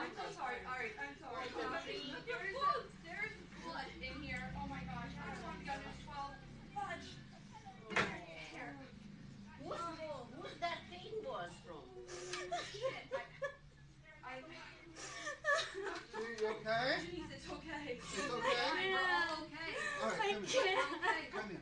I'm so sorry. All right, I'm sorry. There's, there's, there's blood in here. Oh my gosh, I don't want to go to 12. Fudge. Here, Who's, who's that thing was from? Shit. I, I, you okay? Jeez, it's okay. It's okay? I'm yeah. okay. All right, come here. Okay. Come here.